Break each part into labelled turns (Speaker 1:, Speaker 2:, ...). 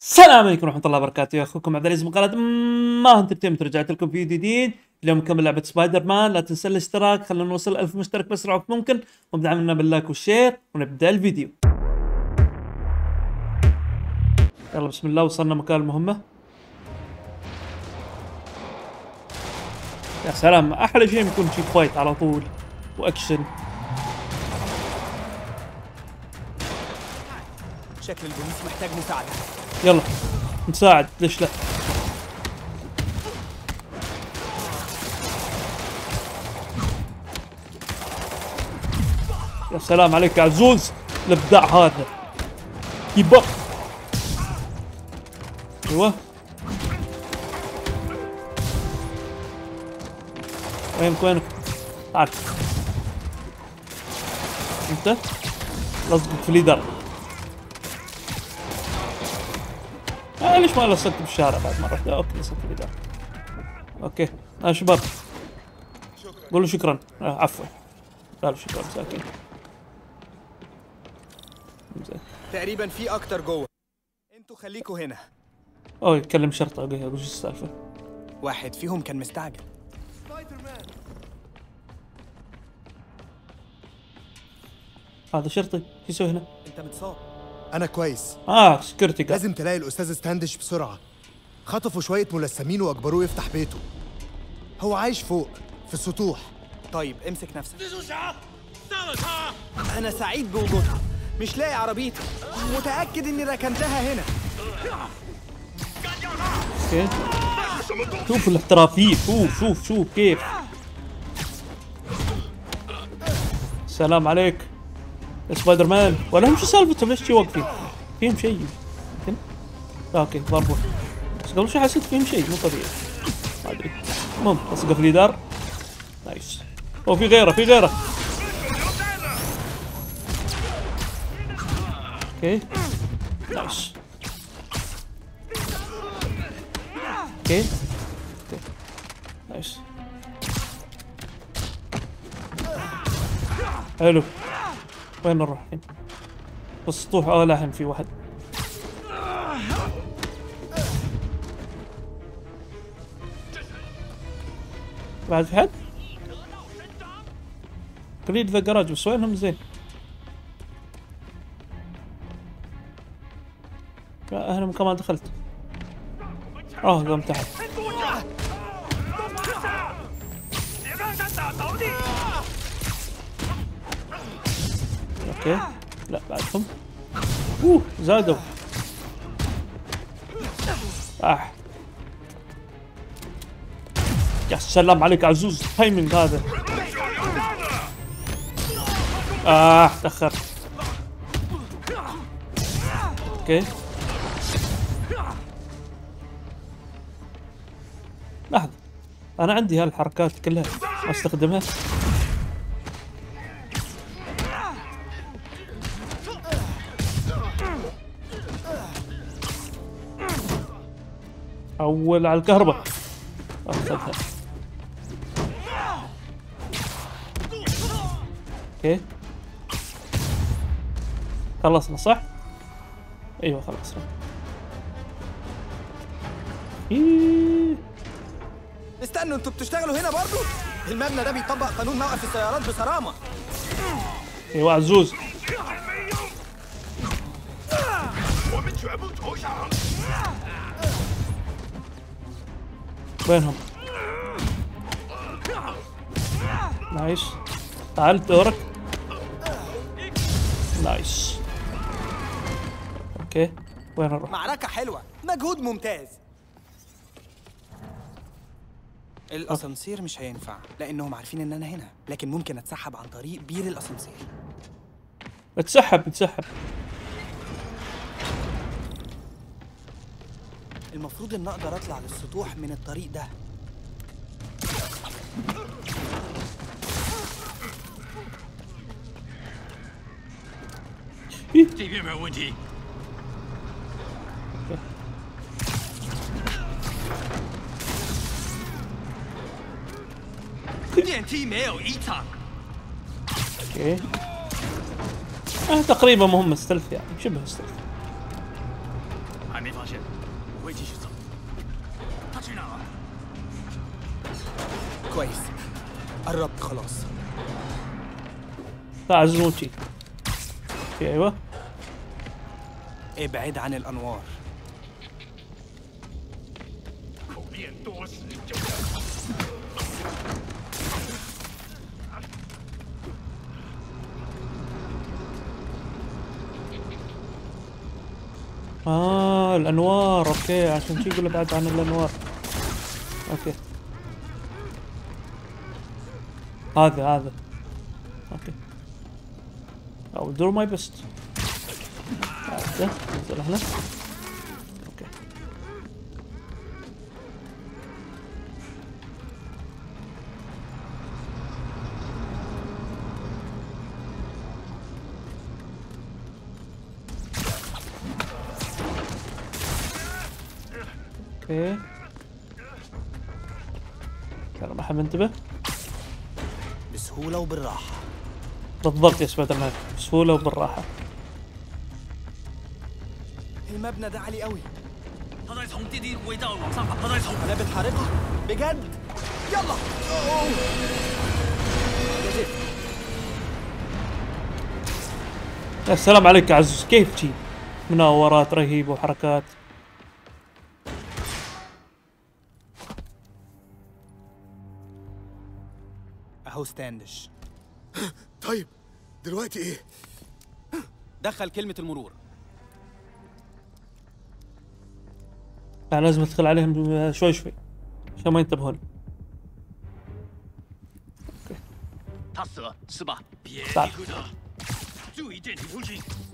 Speaker 1: السلام عليكم ورحمة الله وبركاته. أخوكم عبد العزيز من قناة ما Entertainment رجعت لكم في فيديو جديد. اليوم نكمل لعبة سبايدر مان لا تنسى الاشتراك خلينا نوصل 1000 مشترك باسرع وقت ممكن. وابدعمنا بال like وال share ونبدأ الفيديو. يلا بسم الله وصلنا مكان المهمة. يا سلام أحلى شيء يكون شي فايت على طول وأكشن.
Speaker 2: شكل البوليس محتاج مساعدة.
Speaker 1: يلا نساعد ليش لا؟ يا سلام عليك يا عزوز الإبداع هذا. اب أيوه. وينك وينك تعال. أنت؟ لصقك في الليدر آه ليش ما لصقت بالشارع بعد مرة؟ واحدة أوكي لصقت بالإدارة أوكي. آه شباب. قولوا شكرا. آه عفوا. قالوا شكرا. مساكين زين.
Speaker 2: تقريبا في أكتر جوه. أنتوا خليكوا هنا.
Speaker 1: اوه يتكلم شرطة. أوكي أقول شو السالفة.
Speaker 2: واحد فيهم كان مستعجل.
Speaker 1: هذا شرطي. شو يسوي هنا؟
Speaker 2: أنت متصاب.
Speaker 3: أنا كويس.
Speaker 1: آه security guard
Speaker 3: لازم تلاقي الأستاذ Standish بسرعة. خطفوا شوية ملثمين وأجبروه يفتح بيته. هو عايش فوق في السطوح.
Speaker 2: طيب امسك نفسك. أنا سعيد بوجودها مش لاقي عربيتي. متأكد إني ركنتها هنا.
Speaker 1: okay شوف الاحترافية. شوف شوف شوف كيف. السلام عليك. سبايدر مان. ولا هم شو سالفتهم ليش واقفين فيهم شيء يمكن okay ضربوا. بس قبل شوي حسيت فيهم شيء مو طبيعي. ما أدري. المهم لصقه في الجدار nice. اوه في غيره في غيره. okay. nice. okay. okay. nice. حلو. وين نروح الحين؟ بالسطوح آه لا الحين في واحد بعد في حد؟ قريب ذا جراج بس وينهم زين؟ لا هنا كمان دخلت آه قام تحت okay. لا بعدهم أوه زادوا. آه. يا سلام عليك عزوز timing هذا. آه تاخرت أوكي. لحظة. أنا عندي هالحركات كلها أستخدمها. أول على الكهرباء. اخذها أوكي. خلصنا صح؟ أيوه خلصنا. إيه.
Speaker 2: استنوا أنتوا بتشتغلوا هنا برضو؟ المبنى ده بيطبق قانون موقف السيارات بصرامة.
Speaker 1: أيوه عزوز. وينهم؟ nice. تعال دورك. nice. okay. وين نروح؟
Speaker 2: معركة حلوة. مجهود ممتاز. الأسانسير مش هينفع لأنهم عارفين ان أنا هنا لكن ممكن أتسحب عن طريق بير الأسانسير.
Speaker 1: اتسحب اتسحب.
Speaker 2: المفروض إن أقدر أطلع للسطوح من الطريق ده.
Speaker 1: أوكي. آه، تقريبا مهمة ستلف يعني شبه ستلف
Speaker 4: 还没发
Speaker 5: 现，我会继续走。他去哪儿了？
Speaker 2: كويس قربت خلاص
Speaker 1: لا عزوز مو شي في ايوه
Speaker 2: ابعد عن الانوار
Speaker 1: الأنوار أوكي عشان شي يقول ابعد عن الأنوار. أوكي. هذا هذا. أوكي. أو دور ماي بيست. هذا ننزل هنا okay. لا ما حد منتبه
Speaker 2: بسهولة وبالراحة.
Speaker 1: بالضبط يا سبايدر مان بسهولة وبالراحة.
Speaker 2: المبنى ده عالي قوي. أنا بتحاربها؟ بجد؟ يلا. يا
Speaker 1: سلام عليك عزوز. كيف تجي؟ مناورات رهيبة وحركات.
Speaker 2: افتح
Speaker 6: طيب دلوقتي إيه؟
Speaker 2: دخل كلمة المرور.
Speaker 1: يعني لازم أدخل عليهم شوي شوي عشان ما ينتبهون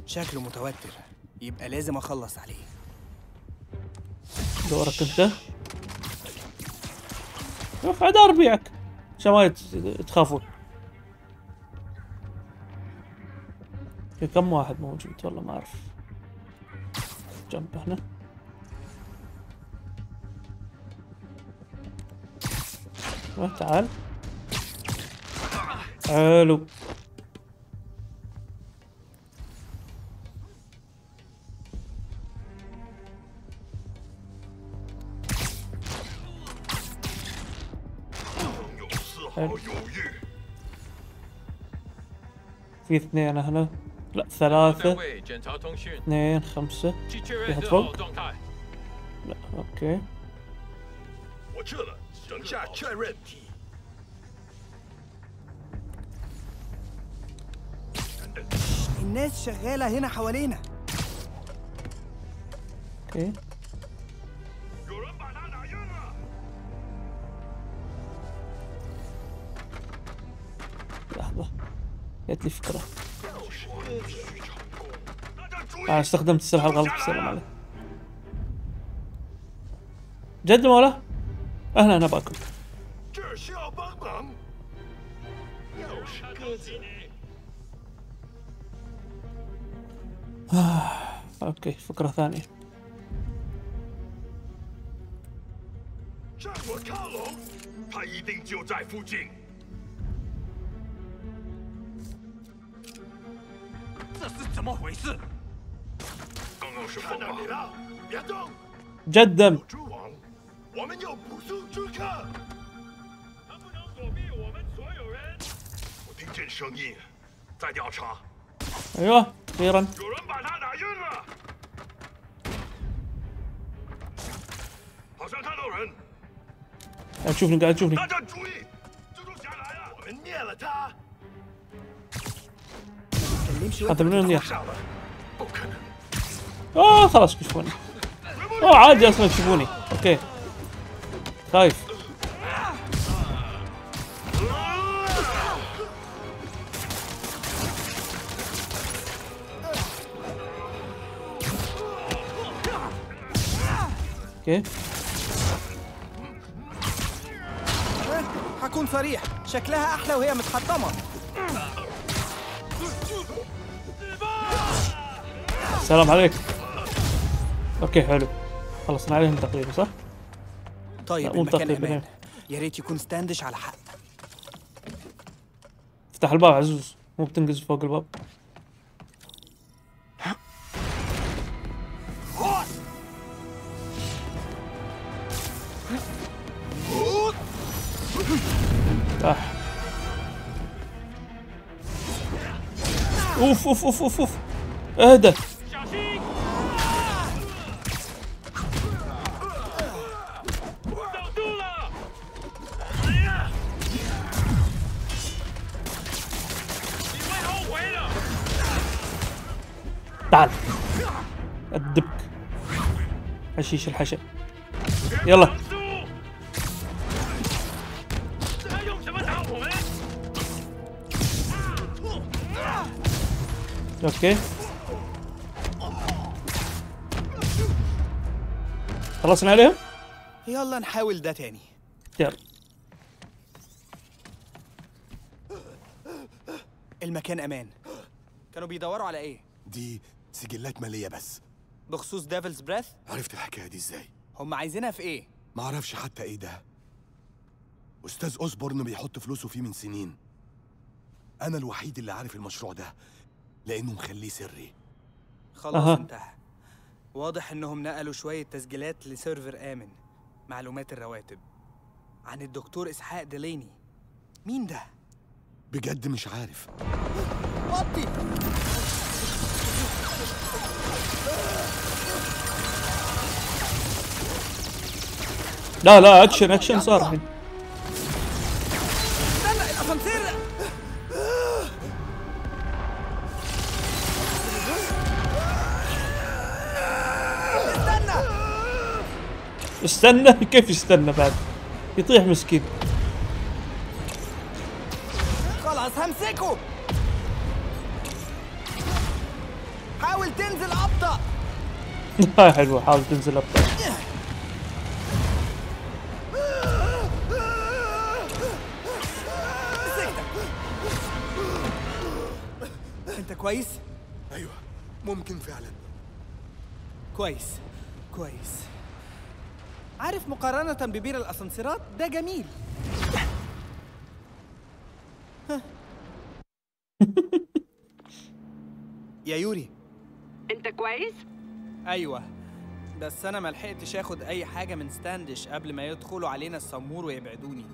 Speaker 2: شكله متوتر. يبقى لازم أخلص عليه.
Speaker 1: دورك أنت. روح عاد أربيعك. عشان ما تخافون كم واحد موجود والله ما اعرف جنب هنا تعال حلو في اثنين هنا لا ثلاثة اثنين خمسة في فوق لا
Speaker 5: أوكي
Speaker 2: الناس شغالة هنا حوالينا.
Speaker 1: أوكي جات لي فكرة. آه استخدمت السلاح الغلط السلام عليكم. جد مولا؟
Speaker 5: أهلا أنا باكم آه،
Speaker 1: أوكي فكرة ثانية.
Speaker 5: 这是怎么回事？刚刚是风吧？你了，别动！
Speaker 1: 真
Speaker 5: 的。蜘蛛王，我们要捕捉蛛客。能不能躲避我们所有人？我听见声音，在调查。
Speaker 1: 哎呦，敌人！
Speaker 5: 有人把他打晕了。好像看到人。
Speaker 1: 哎，救命！赶紧救！
Speaker 5: 大家注意，蜘蛛侠来了！我们灭了他。
Speaker 1: هذا من وين
Speaker 5: يطلع؟
Speaker 1: اوه خلاص كشفوني. اوه عادي أصلا يكشفوني أوكي. خايف أوكي.
Speaker 2: حكون صريح. شكلها أحلى وهي متحطمة.
Speaker 1: سلام عليك. okay حلو. خلصنا عليهم تقريبا صح؟
Speaker 2: طيب المكان أمان. يا ريت يكون Standish على حق
Speaker 1: افتح الباب عزوز. مو بتنقز فوق الباب.
Speaker 4: افتح. أوف أوف أوف أوف أوف.
Speaker 1: اهدى. الدبك. حشيش الحشا. يلا. Okay. خلصنا عليهم؟
Speaker 2: يلا نحاول ده تاني.
Speaker 1: يلا.
Speaker 2: المكان أمان. كانوا بيدوروا على إيه؟
Speaker 6: دي سجلات مالية بس.
Speaker 2: بخصوص Devil's Breath
Speaker 6: عرفت الحكاية دي إزاي؟
Speaker 2: هم عايزينها في إيه؟
Speaker 6: معرفش حتى إيه ده. أستاذ أوسبورن بيحط فلوسه فيه من سنين. أنا الوحيد اللي عارف المشروع ده لأنه مخليه سري.
Speaker 2: خلاص
Speaker 1: أها.
Speaker 2: انتهى. واضح إنهم نقلوا شوية تسجيلات ل server آمن. معلومات الرواتب. عن الدكتور إسحاق ديليني مين ده؟
Speaker 6: بجد مش عارف.
Speaker 2: وطي!
Speaker 1: لا لا action action صار الحين.
Speaker 2: استنى استنى
Speaker 1: استنى كيف يستنى بعد؟ يطيح مسكين.
Speaker 2: خلاص همسكه. حاول تنزل
Speaker 1: هاي حلوة حاول تنزل ابطال
Speaker 2: ببير الأسانسيرات؟ ده جميل. يا يوري.
Speaker 7: انت كويس؟
Speaker 2: أيوه. بس أنا ما لحقتش آخد أي حاجة من ستاندش قبل ما يدخلوا علينا السمور ويبعدوني.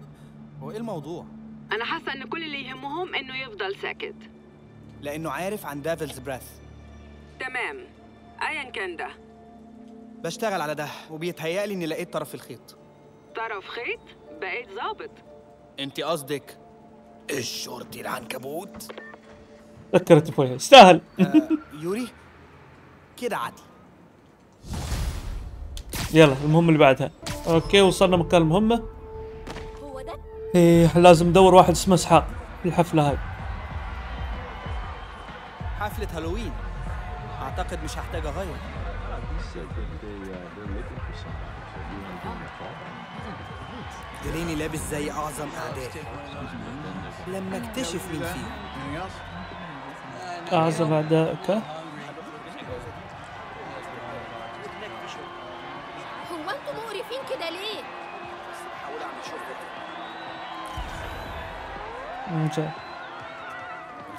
Speaker 2: هو إيه الموضوع؟
Speaker 7: أنا حاسة إن كل اللي يهمهم إنه يفضل ساكت.
Speaker 2: لأنه عارف عن Devil's Breath
Speaker 7: تمام. ايا كان ده.
Speaker 2: بشتغل على ده وبيتهيألي إني لقيت طرف الخيط.
Speaker 7: طرف خيط؟ بقيت ظابط
Speaker 2: انت قصدك الشرطي العنكبوت؟
Speaker 1: ذكرت فويها يستاهل
Speaker 2: آه يوري؟ كده عدل
Speaker 1: يلا المهمة اللي بعدها. أوكي وصلنا مكان المهمة.
Speaker 8: هو ده؟
Speaker 1: إيه لازم ندور واحد اسمه إسحاق في الحفلة هاي.
Speaker 2: حفلة هالوين أعتقد مش هحتاج اغير ديليني لابس زي أعظم اعداء لما اكتشف مين فيه.
Speaker 1: أعظم أعدائك؟
Speaker 8: هو أنتوا مقرفين كده ليه؟
Speaker 1: ممتاز.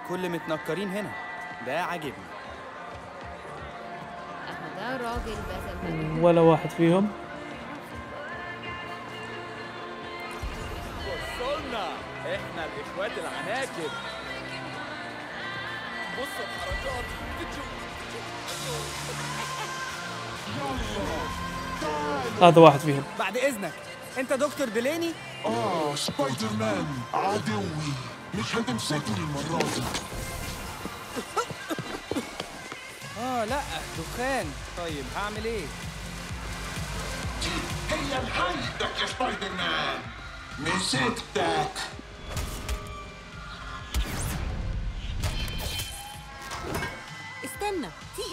Speaker 2: الكل متنكرين هنا. ده عاجبني.
Speaker 1: ولا واحد فيهم؟
Speaker 2: الإخوات العناكب. بصوا الحركات.
Speaker 1: هذا واحد فيهم.
Speaker 2: بعد إذنك. أنت دكتور ديليني
Speaker 9: آه سبايدر مان عدوي. مش هتمسكني المرة دي.
Speaker 2: آه لا دخان. طيب هعمل إيه؟
Speaker 9: هي لحالتك يا سبايدر مان مسكتك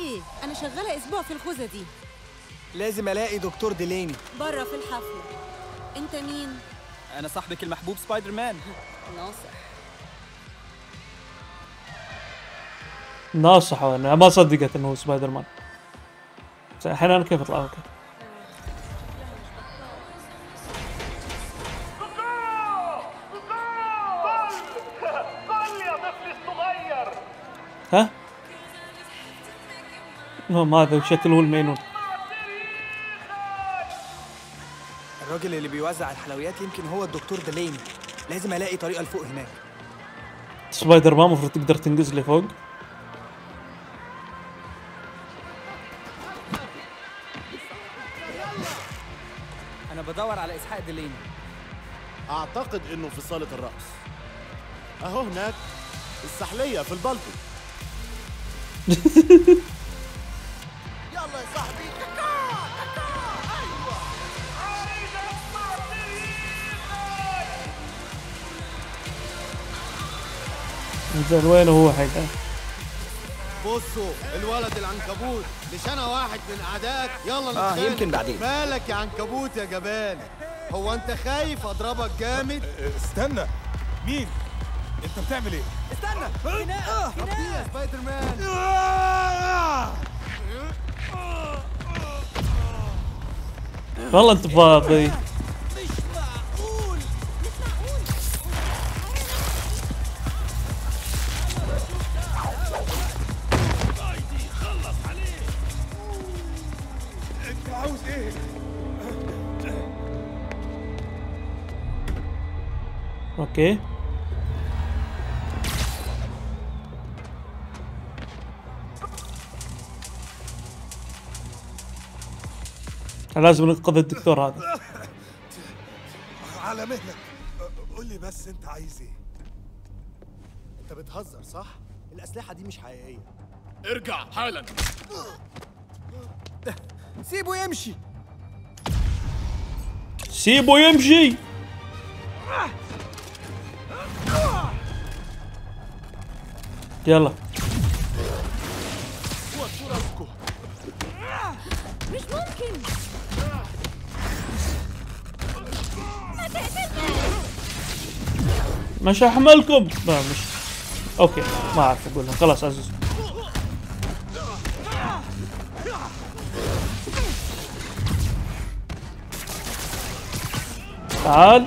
Speaker 10: إيه أنا شغالة أسبوع في الخوذة دي.
Speaker 2: لازم ألاقي دكتور ديليني
Speaker 10: بره في الحفله أنت مين؟
Speaker 2: أنا صاحبك المحبوب سبايدر مان
Speaker 10: ناصح.
Speaker 1: ناصح أنا ما صدقت إنه هو سبايدر مان بس أحيانا كيف
Speaker 4: طفلي الصغير
Speaker 1: ها؟ المهم هذا وشكله المينون.
Speaker 2: الراجل اللي بيوزع الحلويات يمكن هو الدكتور ديليني لازم ألاقي طريقة لفوق هناك.
Speaker 1: سبايدر مان المفروض تقدر تنجز لي فوق.
Speaker 2: أنا بدور على إسحاق ديليني
Speaker 11: أعتقد إنه في صالة الرقص أهو هناك السحلية في البلطو
Speaker 1: زين وين هو حقه
Speaker 3: بصوا الولد العنكبوت مش أنا واحد من أعدائك. يلا
Speaker 2: آه،
Speaker 3: نتخانق.
Speaker 2: يمكن بعدين.
Speaker 3: مالك يا عنكبوت يا جبان؟ هو أنت خايف أضربك جامد؟
Speaker 6: استنى. مين؟ أنت بتعمل إيه؟
Speaker 2: استنى. خناقه
Speaker 3: ربي يا سبايدر مان
Speaker 1: والله انت فاضي أوكي لازم ننقذ الدكتور هذا.
Speaker 6: على مهلك. قول لي بس انت عايز إيه؟
Speaker 3: انت بتهزر صح؟ الأسلحة دي مش حقيقية.
Speaker 11: ارجع حالا.
Speaker 2: سيبه يمشي.
Speaker 1: سيبه يمشي. يلا.
Speaker 8: مش ممكن ما
Speaker 1: مش هحملكم. لا مش. أوكي ما أعرف اقولها خلاص عزيز تعال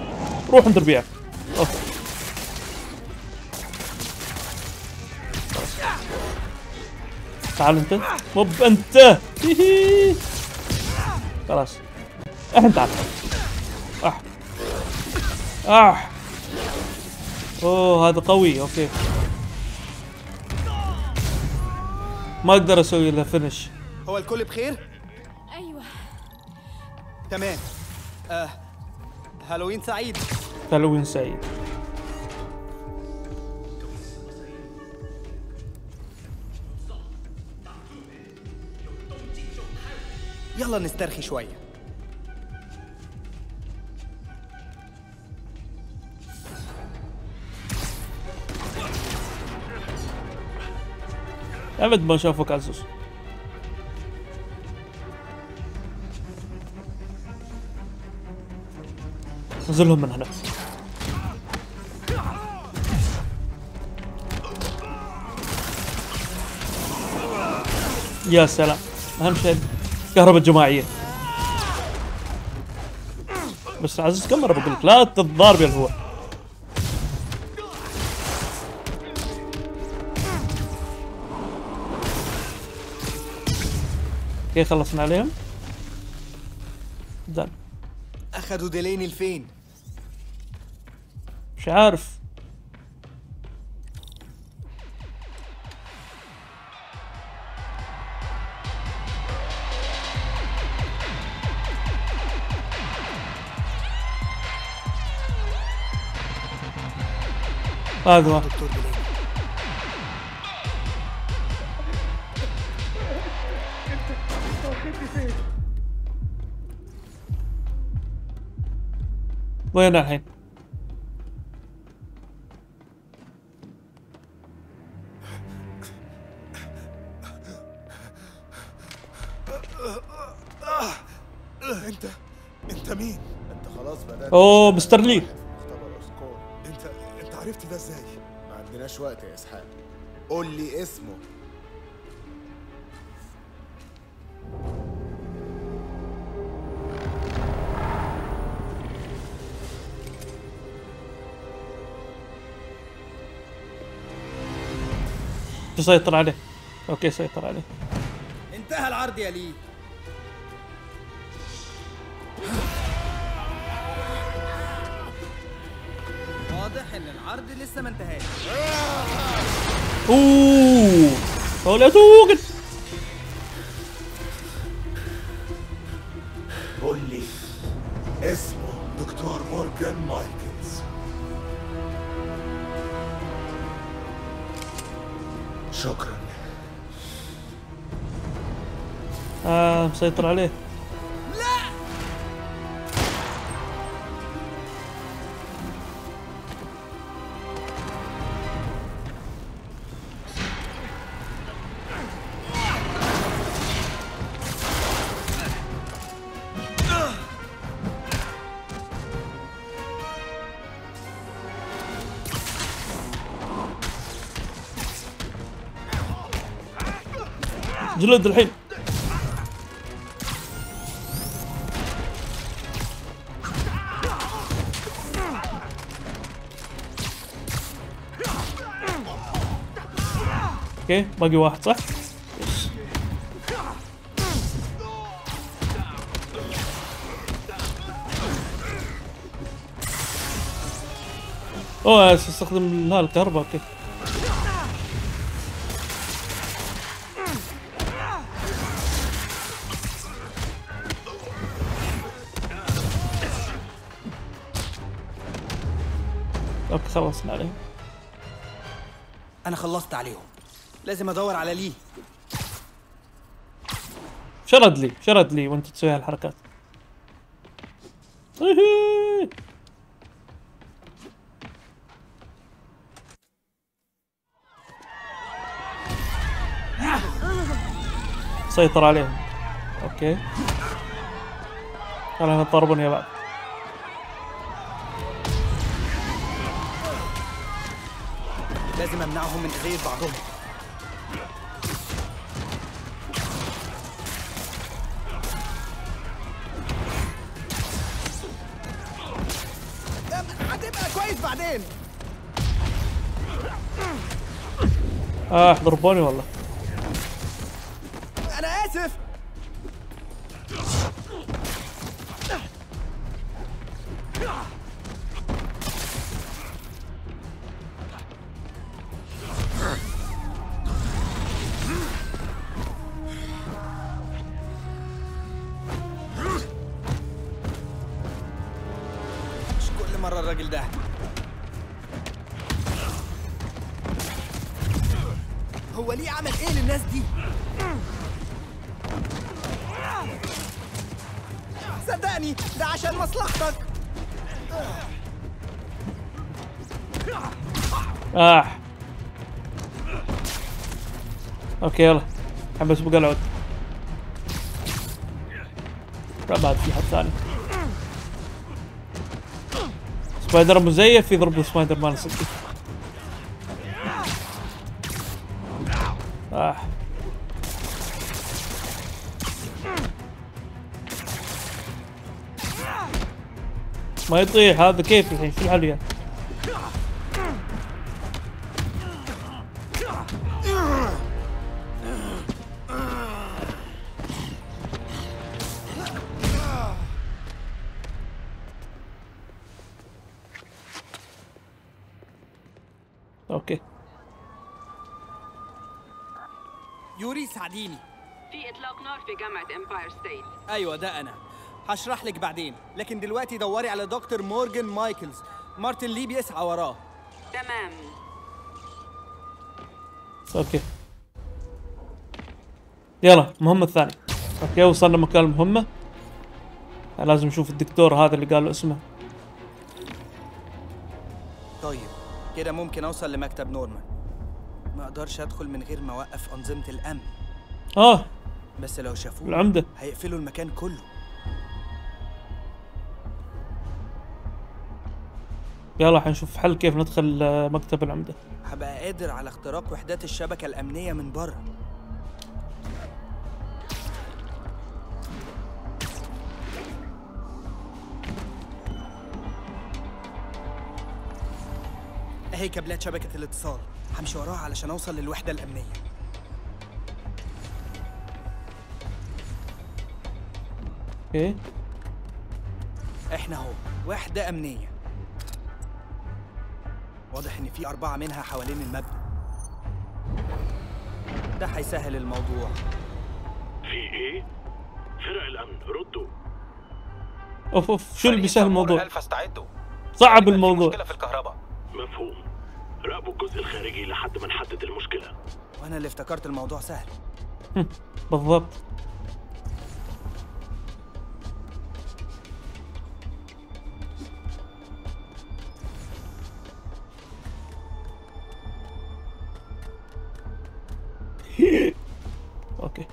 Speaker 1: روح انت ربيعك أوكي. تعال انت. مو انت. هيهي. خلاص. إحنا تعال. اح. اح. اوه هذا قوي. أوكي. ما أقدر أسوي له فينش
Speaker 2: هو الكل بخير؟
Speaker 8: أيوه.
Speaker 2: تمام. آه. هالوين سعيد.
Speaker 1: هالوين سعيد.
Speaker 2: يلا نسترخي شوية
Speaker 1: أبد ما شافك عزوز. نزلهم من هنا. يا سلام. أهم شيء الكهرباء الجماعية. بس عزيز كم مرة بقول لك؟ لا تتضارب يا الهواء أوكي خلصنا عليهم. دن
Speaker 2: اخدوا ديليني لفين
Speaker 1: مش عارف. هذا هو وين الحين؟
Speaker 6: أنت أنت مين؟
Speaker 11: انت خلاص بدأت
Speaker 1: أوه مستر لي
Speaker 11: ما عندناش وقت يا اسحاق. قول لي اسمه.
Speaker 1: تسيطر عليه. Okay سيطر عليه.
Speaker 2: انتهى العرض يا لي ان العرض لسه ما انتهاش.
Speaker 1: أوه! ولا توقف
Speaker 11: قول لي
Speaker 9: اسمه دكتور مورجان مايكلز. شكرا.
Speaker 1: آه مسيطر عليه. جلد الحين okay باقي واحد صح؟ اوه استخدم ها الكهرباء okay خلصنا عليه
Speaker 2: أنا خلصت عليهم. لازم أدور على ليه
Speaker 1: شرد لي شرد لي. وأنت تسوي هالحركات. إيهي. سيطر عليهم. أوكي. خلينا نضربون يا بعض.
Speaker 2: لازم أمنعهم من اذية بعضهم. كويس بعدين.
Speaker 1: آه ضربوني والله. Okay يلا. الحين بس بقى العود. لا بعد في حد ثاني سبايدر مزيف يضرب سبايدر مان صدق. آه. ما يطيح هذا كيف الحين؟ شو الحل يعني؟
Speaker 2: ساعديني
Speaker 7: في إطلاق نار في جامعة امباير ستيت
Speaker 2: أيوه ده أنا. هشرح لك بعدين. لكن دلوقتي دوري على دكتور مورجان مايكلز. مارتن لي بيسعى وراه.
Speaker 7: تمام.
Speaker 1: Okay. يلا المهمة الثانية. Okay وصلنا مكان المهمة. لازم نشوف الدكتور هذا اللي قال له اسمه.
Speaker 2: طيب كده ممكن أوصل لمكتب نورمان. ما أقدرش أدخل من غير ما أوقف أنظمة الأمن.
Speaker 1: آه.
Speaker 2: بس لو شافوه
Speaker 1: العمدة.
Speaker 2: هيقفلوا المكان كله.
Speaker 1: يلا حنشوف حل كيف ندخل آه، مكتب العمدة.
Speaker 2: هبقى قادر على اختراق وحدات الشبكة الأمنية من بره. أهي كابلات شبكة الاتصال. همشي وراها علشان أوصل للوحدة الأمنية.
Speaker 1: Okay
Speaker 2: إحنا أهو وحدة أمنية. واضح إن في أربعة منها حوالين المبنى. ده هيسهل الموضوع.
Speaker 4: في إيه؟ فرق الأمن ردوا.
Speaker 1: أوف أوف شو اللي بيسهل الموضوع؟
Speaker 12: ألف استعدوا.
Speaker 1: صعب الموضوع.
Speaker 12: مشكلة في الكهرباء.
Speaker 4: مفهوم. راقبوا الجزء الخارجي لحد ما نحدد المشكلة.
Speaker 2: وأنا اللي افتكرت الموضوع سهل.
Speaker 1: بالضبط. أوكي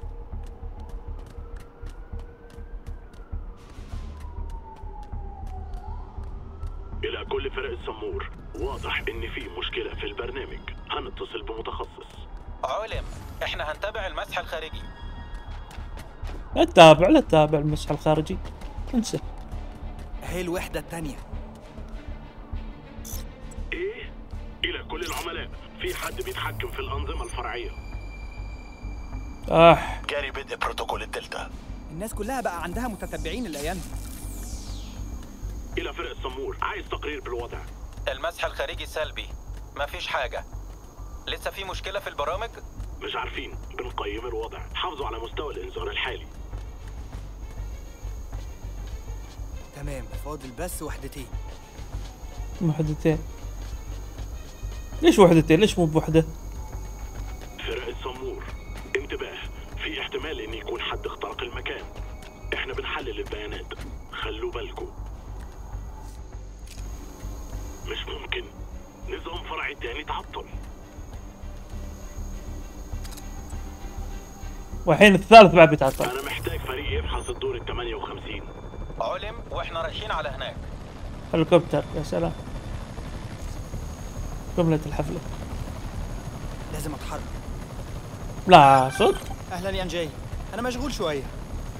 Speaker 4: إلى كل فرق السمور واضح إن في مشكلة في البرنامج. هنتصل بمتخصص.
Speaker 12: علم إحنا هنتابع المسح الخارجي.
Speaker 1: لا تتابع لا تتابع المسح الخارجي. انسى.
Speaker 2: هي الوحدة التانية
Speaker 4: إيه؟ إلى كل العملاء. في حد بيتحكم في الأنظمة الفرعية.
Speaker 1: آه.
Speaker 4: جاري بدء بروتوكول الدلتا.
Speaker 2: الناس كلها بقى عندها متتبعين الأيام دي.
Speaker 4: إلى فرق السمور. عايز تقرير بالوضع.
Speaker 12: المسح الخارجي سلبي. مفيش حاجة. لسه في مشكلة في البرامج؟
Speaker 4: مش عارفين. بنقيم الوضع. حافظوا على مستوى الإنذار الحالي.
Speaker 2: تمام. فاضل بس وحدتين.
Speaker 1: وحدتين. ليش وحدتين؟ ليش مو بوحدة؟
Speaker 4: بنحلل البيانات خلوا بالكم. مش ممكن. نظام فرعي تاني تعطل
Speaker 1: والحين الثالث بعد بيتعطل
Speaker 4: أنا محتاج فريق يفحص الدور ال 58
Speaker 12: علم وإحنا رايحين على هناك.
Speaker 1: هليكوبتر يا سلام. كملت الحفلة.
Speaker 2: لازم أتحرك.
Speaker 1: لا صدق؟
Speaker 2: أهلا يا جاي أنا مشغول شوية.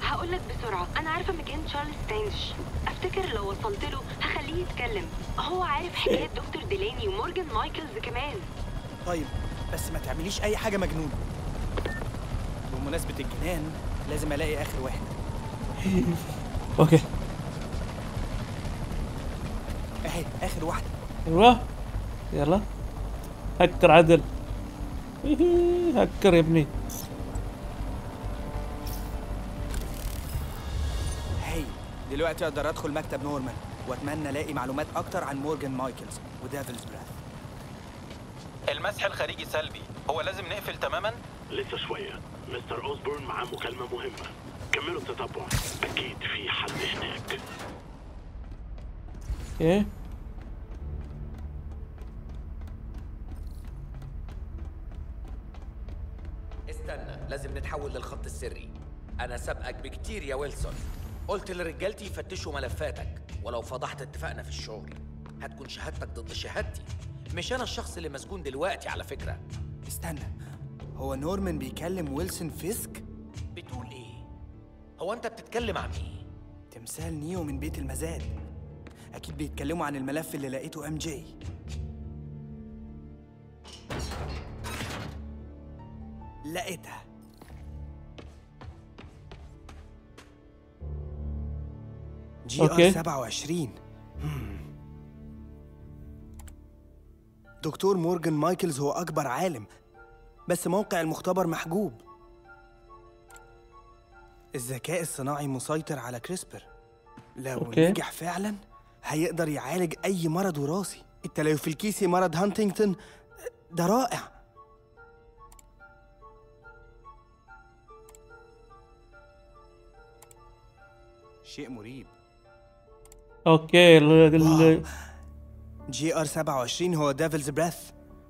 Speaker 7: هقول لك بسرعة. أنا عارفة مكان تشارلز ستانش أفتكر لو وصلت له هخليه يتكلم. هو عارف حكاية دكتور ديلاني ومورجان مايكلز كمان.
Speaker 2: طيب بس ما تعمليش أي حاجة مجنونة. بمناسبة الجنان لازم ألاقي آخر واحد.
Speaker 1: okay.
Speaker 2: أهي آخر واحدة.
Speaker 1: أيوه. يلا. هكر عدل. إيه، هكر يا ابني.
Speaker 2: دلوقتي أقدر ادخل مكتب نورمان واتمنى الاقي معلومات أكتر عن مورجان مايكلز و Devil's Breath
Speaker 12: المسح الخارجي سلبي. هو لازم نقفل تماما؟
Speaker 4: لسه شوية. مستر اوزبورن معاه مكالمة مهمة. كملوا التتبع. أكيد في حد هناك.
Speaker 1: إيه؟
Speaker 13: استنى. لازم نتحول للخط السري. أنا سابقك بكتير يا ويلسون. قلت لرجالتي يفتشوا ملفاتك ولو فضحت اتفقنا في الشغل. هتكون شهادتك ضد شهادتي. مش أنا الشخص اللي مسجون دلوقتي على فكرة.
Speaker 2: استنى. هو نورمان بيكلم ويلسون فيسك؟
Speaker 13: بتقول إيه؟ هو أنت بتتكلم عن إيه؟
Speaker 2: تمثال نيو من بيت المزاد. أكيد بيتكلموا عن الملف اللي لقيته MJ. لقيتها. GR
Speaker 1: okay.
Speaker 2: 27 هم. دكتور مورجان مايكلز هو أكبر عالم بس موقع المختبر محجوب الذكاء الصناعي مسيطر على CRISPR لو
Speaker 1: okay.
Speaker 2: نجح فعلا هيقدر يعالج أي مرض وراثي التليف الكيسي مرض هانتنجتون ده رائع شيء مريب
Speaker 1: okay ال- ال-
Speaker 2: GR 27 هو Devil's Breath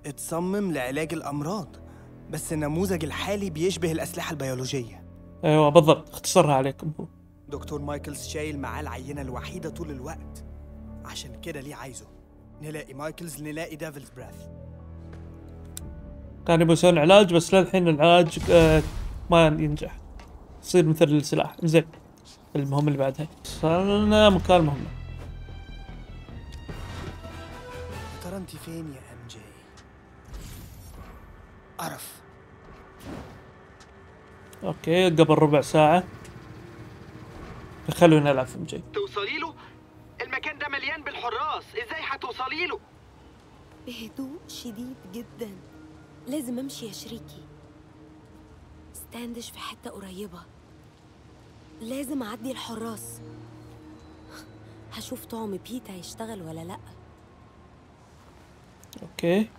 Speaker 2: اتصمم لعلاج الأمراض بس النموذج الحالي بيشبه الأسلحة البيولوجية.
Speaker 1: أيوه بالضبط اختصرها عليكم
Speaker 2: دكتور مايكلز شايل معاه العينة الوحيدة طول الوقت. عشان كده ليه عايزه. نلاقي مايكلز نلاقي Devil's Breath
Speaker 1: كان يبغى يسوون علاج بس للحين العلاج آه ما ينجح. يصير مثل السلاح. زين المهمة اللي بعدها. وصلنا مكان مهمة.
Speaker 2: أنت فين يا MJ؟ قرف
Speaker 1: okay قبل ربع ساعة. خلونا نلعب في MJ
Speaker 14: توصلي له المكان ده مليان بالحراس. إزاي هتوصلي له
Speaker 8: بهدوء شديد جدا. لازم أمشي يا شريكي. ستاندش في حتة قريبة. لازم أعدي الحراس. هشوف طعم بيت هيشتغل ولا لأ.
Speaker 1: okay.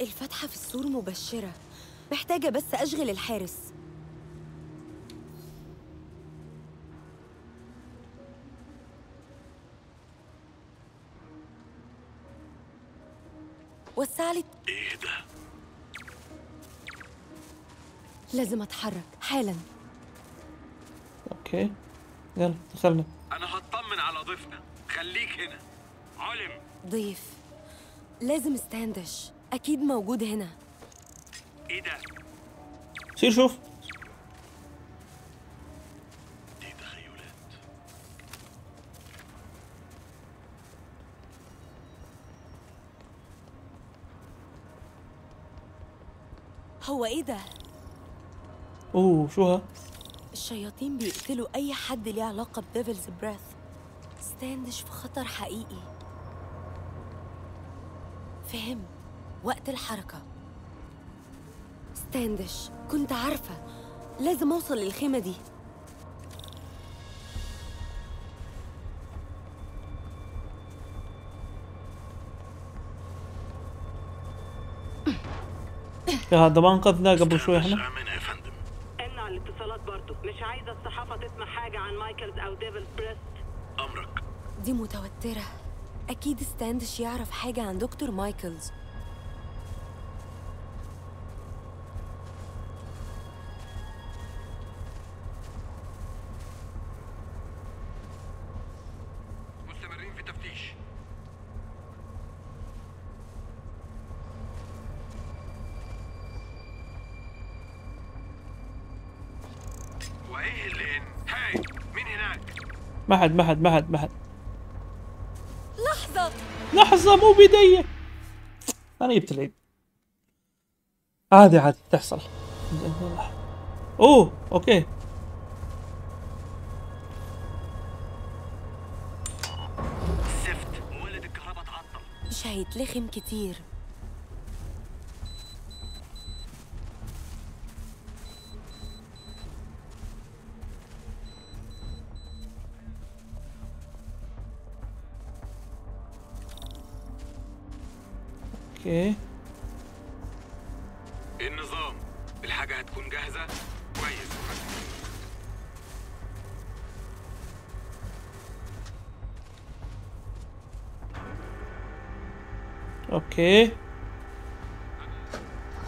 Speaker 8: الفتحة في السور مبشرة. محتاجة بس أشغل الحارس. وسع لي
Speaker 4: إيه ده؟
Speaker 8: لازم أتحرك حالا.
Speaker 1: أوكي. يلا دخلنا.
Speaker 15: أنا هطمن على ضيفنا. خليك هنا. علم.
Speaker 8: ضيف لازم استندش. أكيد موجود هنا.
Speaker 15: إيه ده؟
Speaker 1: سير شوف.
Speaker 4: دي تخيلات.
Speaker 8: هو إيه ده؟
Speaker 1: أوه شو ها؟
Speaker 8: الشياطين بيقتلوا أي حد ليه علاقة ب Devil's Breath ستاندش في خطر حقيقي. فهم. وقت الحركة. ستاندش كنت عارفة. لازم أوصل للخيمة دي.
Speaker 1: هذا ما انقذنا قبل شوي إحنا
Speaker 4: امن يا فندم
Speaker 16: امنع الاتصالات برضو مش عايزة الصحافة تسمع مايكلز أو Devil's Breath
Speaker 4: أمرك.
Speaker 8: دي متوترة. أكيد ستاندش يعرف حاجة عن دكتور مايكلز
Speaker 15: مستمرين في تفتيش وايه اللي ان هاي مين هناك
Speaker 1: ما حد ما حد ما حد ما حد.
Speaker 8: لحظة.
Speaker 1: لحظة مو بيدي أنا جبت العيد. عادي عادي تحصل. أوه أوكي.
Speaker 15: زفت مولد الكهرباء اتعطل
Speaker 8: مش هيتلخم كتير.
Speaker 1: okay
Speaker 15: إيه النظام؟ الحاجة هتكون جاهزة؟ كويس.
Speaker 1: okay.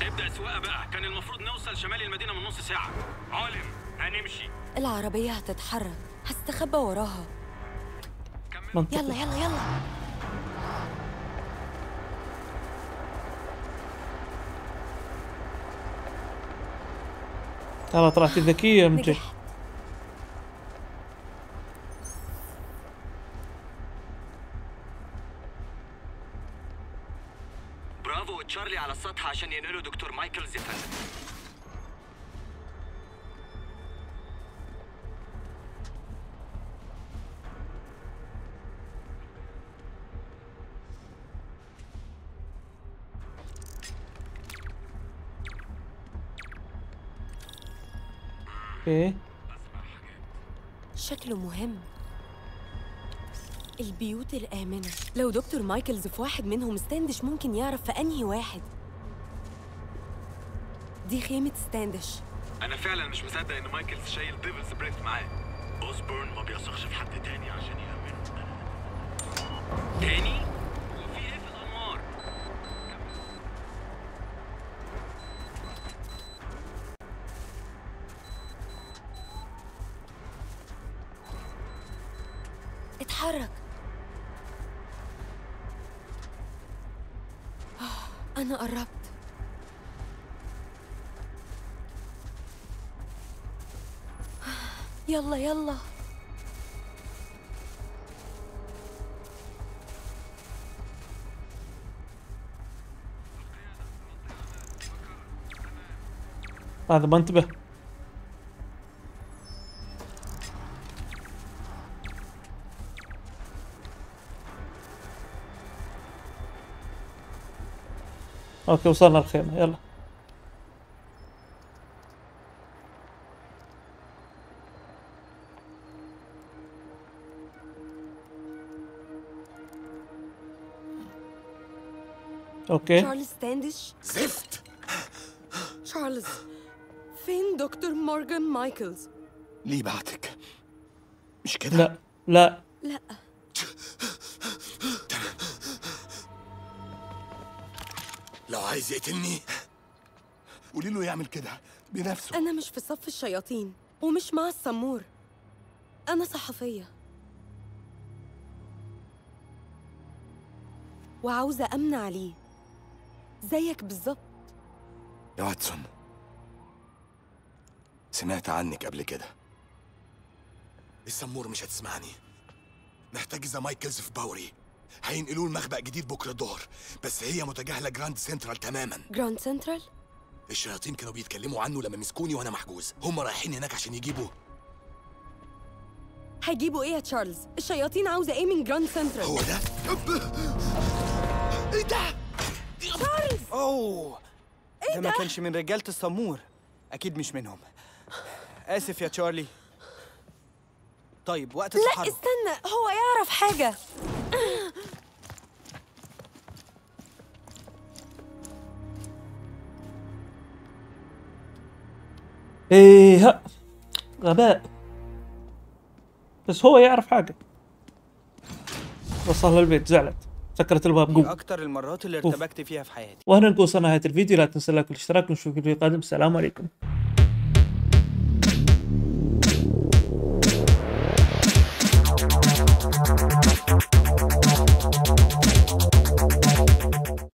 Speaker 15: ابدأ سواقة بقى. كان المفروض نوصل شمال المدينة من نص ساعة. عالم هنمشي.
Speaker 8: العربية هتتحرك. هستخبى وراها.
Speaker 1: منطقي.
Speaker 8: يلا يلا يلا.
Speaker 1: ترى طلعت ذكية يا
Speaker 8: نجحت.
Speaker 15: برافو وتشارلي على السطح عشان ينقلوا دكتور مايكلز يا فندم
Speaker 1: okay
Speaker 8: شكله مهم. البيوت الآمنة. لو دكتور مايكلز في واحد منهم ستاندش ممكن يعرف في أنهي واحد. دي خيمة ستاندش.
Speaker 15: أنا فعلا مش مصدق إن مايكلز شايل Devil's Breath معاه.
Speaker 4: اوسبورن ما بيثقش في حد تاني عشان يأمنه.
Speaker 15: تاني؟
Speaker 8: آه، أنا قربت يلا يلا
Speaker 1: هذا ما انتبه okay وصلنا الخيمة يلا okay
Speaker 8: تشارلز ستاندش
Speaker 6: زفت
Speaker 8: تشارلز فين دكتور مورغان مايكلز؟
Speaker 6: ليه بعتك؟ مش كده؟
Speaker 1: لا لا
Speaker 6: عايز يقتلني قولي له يعمل كده بنفسه.
Speaker 8: أنا مش في صف الشياطين ومش مع السمور. أنا صحفية. وعاوزة أمن عليه. زيك بالظبط.
Speaker 6: يا واتسون سمعت عنك قبل كده. السمور مش هتسمعني. محتاج إذا مايكلز في باوري هينقلوه المخبأ جديد بكرة الظهر بس هي متجاهلة جراند سنترال تماما.
Speaker 8: جراند سنترال؟
Speaker 6: الشياطين كانوا بيتكلموا عنه لما مسكوني وأنا محجوز. هم رايحين هناك عشان يجيبوا
Speaker 8: هيجيبوا إيه يا تشارلز؟ الشياطين عاوزة إيه من جراند سنترال؟
Speaker 6: هو ده؟
Speaker 2: إيه ده؟
Speaker 8: تشارلز!
Speaker 2: أوه! ده ما كانش من رجالة السمور. أكيد مش منهم. آسف يا تشارلي. طيب وقت
Speaker 8: لا
Speaker 2: التحرك
Speaker 8: استنى هو يعرف حاجة.
Speaker 1: إيه ها. غباء. بس هو يعرف حاجة. وصلها البيت زعلت. سكرت الباب قوم
Speaker 2: أكتر المرات اللي. ارتبكت فيها في حياتي.
Speaker 1: وهنا نكون وصلنا نهايه الفيديو لا تنسى اللايك والاشتراك ونشوفكم في الفيديو القادم. السلام عليكم.